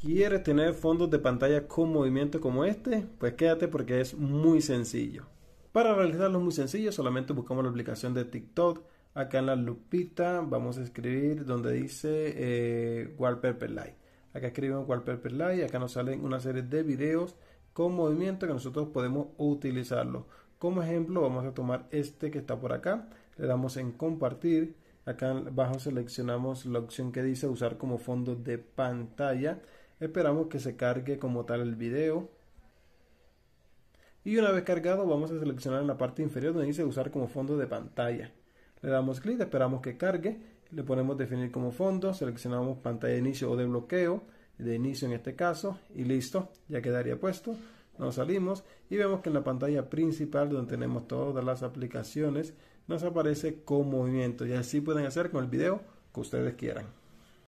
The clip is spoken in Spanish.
¿Quieres tener fondos de pantalla con movimiento como este? Pues quédate porque es muy sencillo. Para realizarlo muy sencillo, solamente buscamos la aplicación de TikTok. Acá en la lupita vamos a escribir donde dice eh, Wallpaper Light. Acá escribimos Wallpaper Light, acá nos salen una serie de videos con movimiento que nosotros podemos utilizarlo. Como ejemplo vamos a tomar este que está por acá, le damos en compartir, acá abajo seleccionamos la opción que dice usar como fondo de pantalla Esperamos que se cargue como tal el video. Y una vez cargado vamos a seleccionar en la parte inferior donde dice usar como fondo de pantalla. Le damos clic, esperamos que cargue, le ponemos definir como fondo, seleccionamos pantalla de inicio o de bloqueo, de inicio en este caso, y listo, ya quedaría puesto. Nos salimos y vemos que en la pantalla principal donde tenemos todas las aplicaciones nos aparece con movimiento y así pueden hacer con el video que ustedes quieran.